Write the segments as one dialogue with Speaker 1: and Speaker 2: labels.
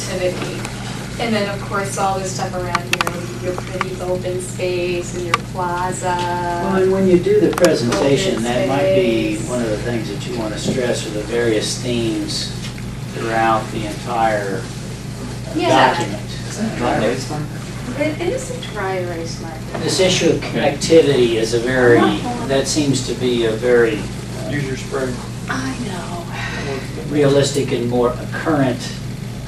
Speaker 1: connectivity. And then, of course, all this stuff around here, your pretty open space and your plaza.
Speaker 2: Well, and when you do the presentation, that might be one of the things that you want to stress are the various themes throughout the entire
Speaker 1: Yeah.
Speaker 2: document.
Speaker 1: It it is a dry erase marker.
Speaker 2: This issue of connectivity is a very, that seems to be a very uh,
Speaker 3: Use your spray.
Speaker 1: I know.
Speaker 2: realistic and more current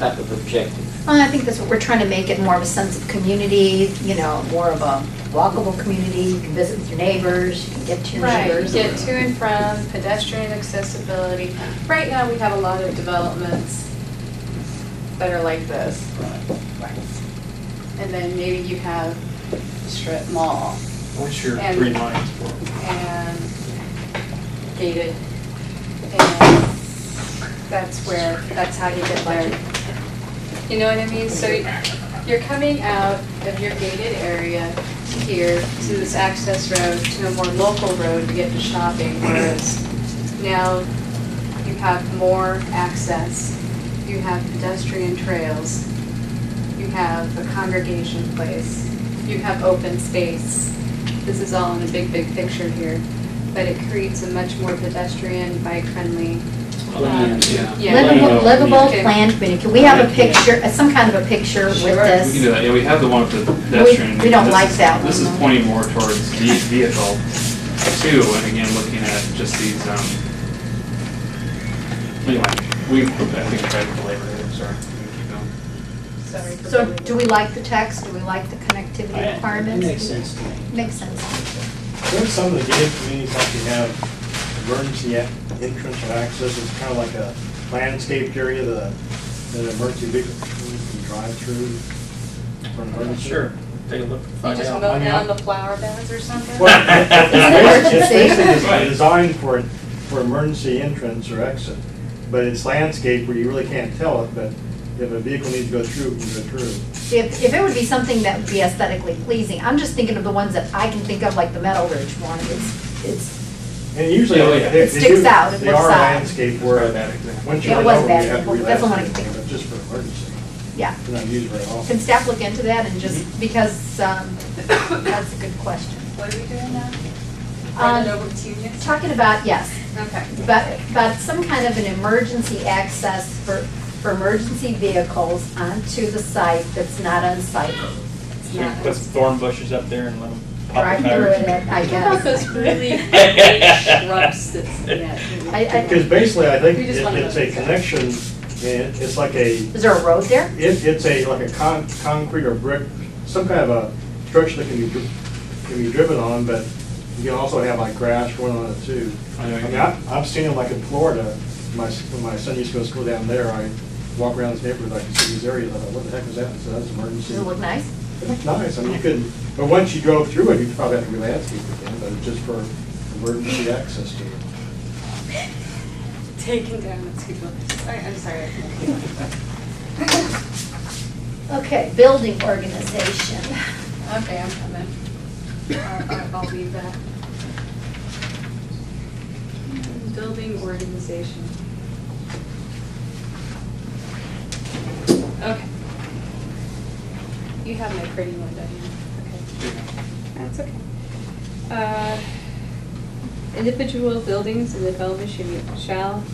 Speaker 2: type of objective.
Speaker 4: Well, I think that's what we're trying to make it more of a sense of community, you know, more of a walkable community. You can visit with your neighbors, you can get to your
Speaker 1: Right,
Speaker 4: neighbors.
Speaker 1: get to and from, pedestrian accessibility. Right now, we have a lot of developments that are like this. Right. And then maybe you have strip mall
Speaker 3: What's your
Speaker 1: And-
Speaker 3: three lines for?
Speaker 1: and gated. And that's where, that's how you get there. You know what I mean? So you're coming out of your gated area here to this access road, to a more local road to get to shopping, whereas now you have more access. You have pedestrian trails. You have a congregation place. You have open space. This is all in a big, big picture here, but it creates a much more pedestrian, bike-friendly.
Speaker 2: Planned.
Speaker 3: Yeah.
Speaker 1: Yeah.
Speaker 4: Livable, livable
Speaker 1: Okay.
Speaker 4: planned community. Can we have a picture, uh, some kind of a picture with
Speaker 1: Sure.
Speaker 3: We can do that, yeah, we have the one with the pedestrian.
Speaker 4: we don't
Speaker 3: This
Speaker 4: like
Speaker 3: is-
Speaker 4: that
Speaker 3: This is
Speaker 4: though.
Speaker 3: pointing more towards the vehicle too, and again, looking at just these, um, anyway, we, I think tried to belabor it, sorry. we can keep.
Speaker 1: Sorry.
Speaker 4: So do we like the text? Do we like the connectivity
Speaker 2: It
Speaker 4: requirements?
Speaker 2: makes sense to me.
Speaker 4: Makes sense.
Speaker 5: Don't some of the gated communities actually have emergency a- entrance or access? It's kind of like a landscaped area that that an emergency vehicle can drive through for an emergency.
Speaker 3: take a look.
Speaker 1: You just mow down the flower beds or something?
Speaker 5: Well, it's it's basically designed for, for emergency entrance or exit, but it's landscaped where you really can't tell it, but if a vehicle needs to go through, it can go through.
Speaker 4: If, if it would be something that would be aesthetically pleasing, I'm just thinking of the ones that I can think of, like the Meadow Ridge one. It's, it's,
Speaker 5: And usually,
Speaker 3: Yeah, oh, yeah.
Speaker 5: they
Speaker 4: It
Speaker 5: they
Speaker 4: sticks
Speaker 5: do-
Speaker 4: out, it
Speaker 5: they
Speaker 4: looks
Speaker 5: are
Speaker 4: out.
Speaker 5: landscaped
Speaker 3: Where
Speaker 5: where,
Speaker 3: that example.
Speaker 5: once you're
Speaker 4: it was
Speaker 5: over, you
Speaker 4: bad
Speaker 5: have to
Speaker 4: example. That's the one I
Speaker 5: re-landscape
Speaker 4: can
Speaker 5: it, but just for emergency.
Speaker 4: yeah.
Speaker 5: They're not used very often.
Speaker 4: Can staff look into that and just, because, um, that's a good question.
Speaker 1: What are we doing now?
Speaker 4: Um,
Speaker 1: Turn it over to you next?
Speaker 4: Talking about, yes,
Speaker 1: Okay.
Speaker 4: but, but some kind of an emergency access for, for emergency vehicles onto the site that's not unsightly. It's
Speaker 6: So you
Speaker 4: not
Speaker 6: put some thorn bushes up there and let them pop
Speaker 4: Drive through it, I guess.
Speaker 1: those really big shrubs that's, yeah.
Speaker 4: I- I-
Speaker 5: Because basically, I think
Speaker 1: We
Speaker 5: it-
Speaker 1: wanna
Speaker 5: it's a connection, and it's like a,
Speaker 4: Is there a road there?
Speaker 5: it, it's a, like a con, concrete or brick, some kind of a structure that can be, dri- can be driven on, but you can also have like grass growing on it too.
Speaker 3: I
Speaker 5: I
Speaker 3: know you
Speaker 5: mean,
Speaker 3: can.
Speaker 5: I, I've seen them like in Florida, my, s- when my son used to go to school down there, I walk around this neighborhood, I can see these areas, I thought, what the heck is that? So that's emergency.
Speaker 4: Does it look nice?
Speaker 5: It looked nice, I mean, you could, but once you drove through it, you'd probably have to re-landscape it again, but just for emergency access to it.
Speaker 1: Taken down, let's keep going. Sorry, I'm sorry.
Speaker 4: Okay, building organization.
Speaker 1: Okay, I'm coming. I'll, I'll- I'll leave that. Building organization. Okay. You have my pretty one, don't you? Okay. That's okay. Uh, Individual buildings in the development should- shall,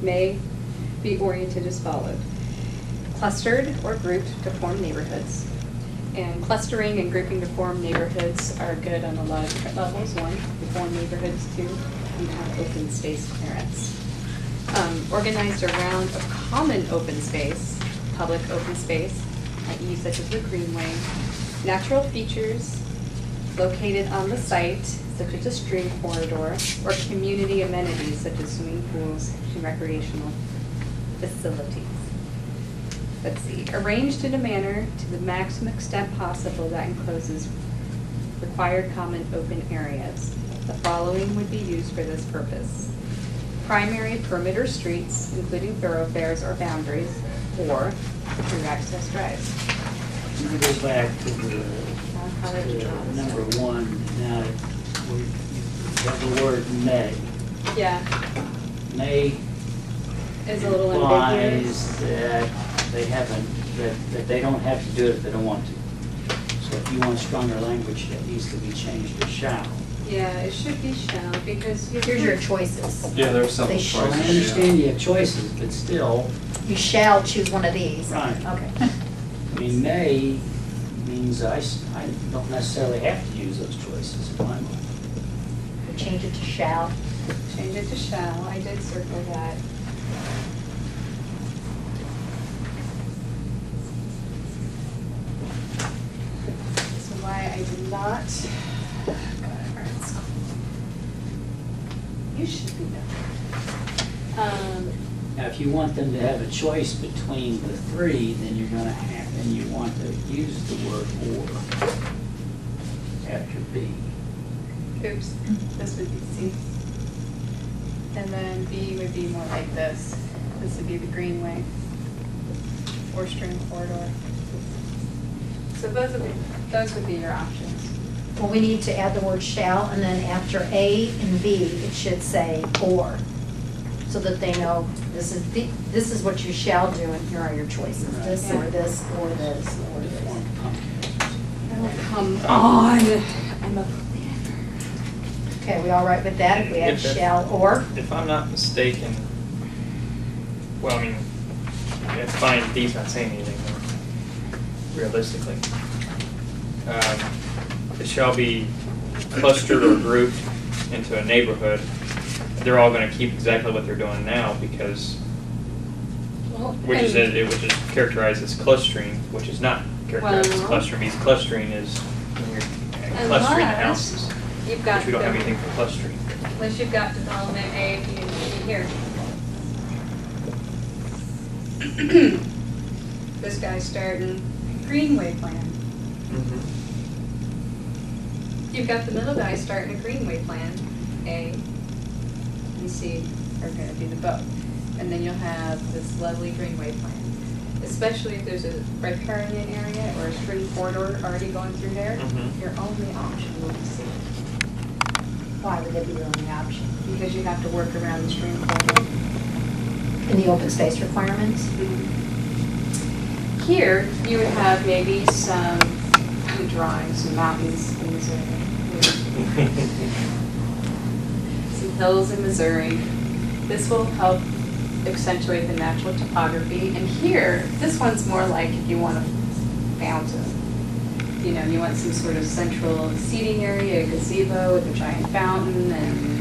Speaker 1: may be oriented as followed. Clustered or grouped to form neighborhoods. And clustering and grouping to form neighborhoods are good on a lot of different levels. One, to form neighborhoods, two, you have open space clearance. Um, Organized around a common open space, public open space, such as the greenway, natural features located on the site, such as a stream corridor, or community amenities such as swimming pools and recreational facilities. Let's see, arranged in a manner to the maximum extent possible that encloses required common open areas. The following would be used for this purpose. Primary perimeter streets, including thoroughfares or boundaries, or through access drives.
Speaker 2: Let me go back to the
Speaker 1: Uh, how did you draw
Speaker 2: to
Speaker 1: this?
Speaker 2: number one. Now, we- you've the word may.
Speaker 1: Yeah,
Speaker 2: May
Speaker 1: is a little ambiguous.
Speaker 2: implies that they haven't, that, that they don't have to do it if they don't want to. So if you want stronger language, that needs to be changed to shall.
Speaker 1: Yeah, it should be shall, because you.
Speaker 4: Here's your choices.
Speaker 3: Yeah, there's several
Speaker 4: They
Speaker 2: Well, I
Speaker 3: choices.
Speaker 2: understand you have choices, but still,
Speaker 4: You shall choose one of these.
Speaker 2: Right.
Speaker 4: Okay.
Speaker 2: I mean, may means I, s- I don't necessarily have to use those choices in my mind.
Speaker 4: Change it to shall.
Speaker 1: Change it to shall, I did circle that. So why I did not. God, where it's- You should be done. Um,
Speaker 2: Now, if you want them to have a choice between the three, then you're gonna have, and you want to use the word or after B.
Speaker 1: oops, this would be C. And then B would be more like this. This would be the greenway. Or stream corridor. So those would be, those would be your options.
Speaker 4: Well, we need to add the word shall, and then after A and B, it should say or, so that they know this is, the this is what you shall do, and here are your choices, this or this or this or this.
Speaker 1: Oh, come on. I'm a
Speaker 4: Okay, we all right with that, if we add
Speaker 6: If it-
Speaker 4: shall or?
Speaker 6: If I'm not mistaken, well, I mean, it's fine, D's not saying anything, but realistically. Um, It shall be clustered or grouped into a neighborhood. They're all gonna keep exactly what they're doing now because, which is,
Speaker 1: And-
Speaker 6: it which is characterized as clustering, which is not characterized as
Speaker 1: Well-
Speaker 6: clustering, because clustering is when you're clustering the
Speaker 1: Unless
Speaker 6: houses,
Speaker 1: You've got.
Speaker 6: which we don't have anything for clustering.
Speaker 1: Unless you've got development A, B, and C here. This guy's starting Greenway plan. Mm-hmm. You've got the middle guy starting a Greenway plan, A and C are gonna be the boat. And then you'll have this lovely Greenway plan. Especially if there's a riparian area or a stream corridor already going through there,
Speaker 6: Mhm.
Speaker 1: your only option will be C.
Speaker 4: Why would that be your only option?
Speaker 1: Because you have to work around the stream corridor.
Speaker 4: In the open space requirements?
Speaker 1: Here, you would have maybe some, I'm drawing some mountains in Missouri. Some hills in Missouri. This will help accentuate the natural topography. And here, this one's more like if you want a fountain. You know, you want some sort of central seating area, a gazebo with a giant fountain and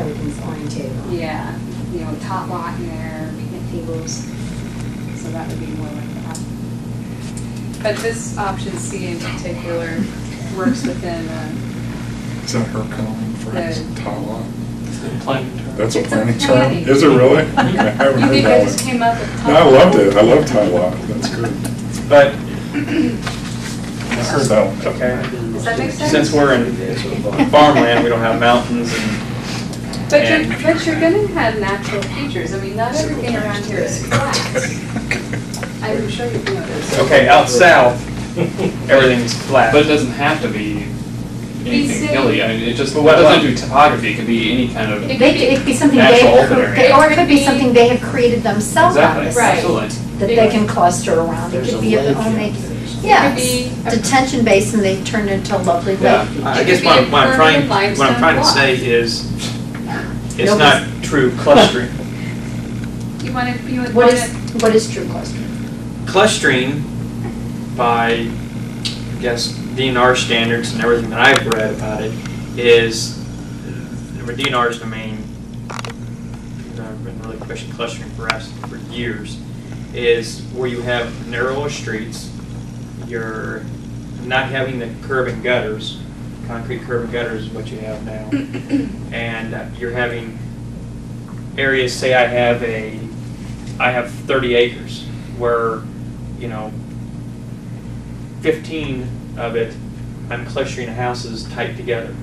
Speaker 4: Everything's oriented on.
Speaker 1: yeah, you know, tot lot in there, picnic tables, so that would be more like that. But this option C in particular works within, uh,
Speaker 7: Is that her calling phrase,
Speaker 1: The-
Speaker 7: Tala?
Speaker 3: Planning term.
Speaker 7: That's a
Speaker 1: It's a
Speaker 7: planning term?
Speaker 1: planning.
Speaker 7: Is it really? I haven't
Speaker 1: you
Speaker 7: heard
Speaker 1: think I
Speaker 7: that
Speaker 1: just
Speaker 7: one.
Speaker 1: came up with.
Speaker 7: No, I loved it, I love Tala, that's good.
Speaker 6: But
Speaker 7: I heard that one.
Speaker 6: Okay.
Speaker 1: Does that make sense?
Speaker 6: Since we're in farmland, we don't have mountains and,
Speaker 1: But you're,
Speaker 6: and-
Speaker 1: but you're gonna have natural features, I mean, not everything around here is flat. I'm sure you know this.
Speaker 6: okay, out south, everything's flat.
Speaker 3: But it doesn't have to be anything
Speaker 1: city.
Speaker 3: Uh, hilly, I mean, it just,
Speaker 6: But
Speaker 3: that
Speaker 6: what
Speaker 3: doesn't do topography, it could be any kind of.
Speaker 1: It-
Speaker 4: They, it could be something they,
Speaker 3: Natural
Speaker 4: have
Speaker 3: open
Speaker 4: cre-
Speaker 3: area.
Speaker 4: they- or it could be something they have created themselves on
Speaker 3: Exactly,
Speaker 4: this
Speaker 1: Right.
Speaker 4: site.
Speaker 3: absolutely.
Speaker 4: That they can cluster around. It
Speaker 2: There's
Speaker 4: could
Speaker 2: a
Speaker 4: be a
Speaker 2: lake
Speaker 4: homemade,
Speaker 2: out there.
Speaker 4: yes,
Speaker 1: be
Speaker 4: detention basin they've turned into a lovely
Speaker 6: Yeah,
Speaker 4: lake.
Speaker 6: I
Speaker 1: It
Speaker 6: guess
Speaker 1: could
Speaker 6: what
Speaker 1: be
Speaker 6: I'm, what I'm trying,
Speaker 1: permanent
Speaker 6: what I'm trying to say is, it's
Speaker 4: Nobody's-
Speaker 6: not true clustering.
Speaker 1: You wanna, you would
Speaker 4: What
Speaker 1: wanna.
Speaker 4: is, what is true clustering?
Speaker 6: Clustering by, I guess, DNR standards and everything that I've read about it is, DNR is the main, I've been really pushing clustering for us for years, is where you have narrower streets, you're not having the curb and gutters, concrete curb and gutters is what you have now. And you're having areas, say I have a, I have thirty acres where, you know, fifteen of it, I'm clustering houses tight together.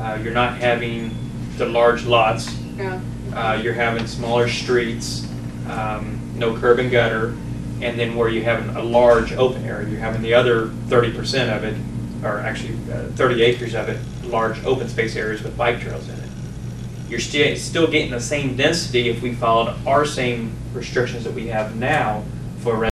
Speaker 6: Uh, you're not having the large lots,
Speaker 1: Yeah.
Speaker 6: uh, you're having smaller streets, um, no curb and gutter, and then where you have a large open area, you're having the other thirty percent of it, or actually uh, thirty acres of it, large open space areas with bike trails in it. you're still, still getting the same density if we followed our same restrictions that we have now for